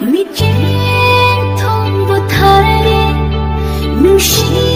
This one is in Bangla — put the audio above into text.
미친 통부터를 무시